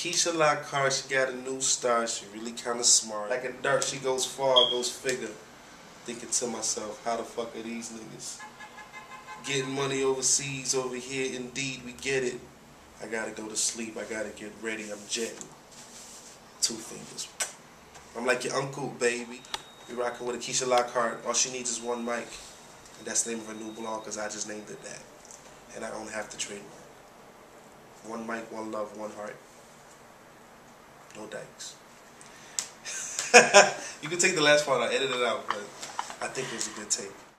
Keisha Lockhart, she got a new star. She really kind of smart. Like in dark, she goes far, goes figure. Thinking to myself, how the fuck are these niggas? Getting money overseas, over here, indeed, we get it. I gotta go to sleep. I gotta get ready. I'm jetting. Two fingers. I'm like your uncle, baby. We rocking with Akisha Lockhart. All she needs is one mic. And that's the name of her new blog because I just named it that. And I don't have to trademark. One mic, one love, one heart. No dikes. you can take the last part, I edited it out, but I think it was a good tape.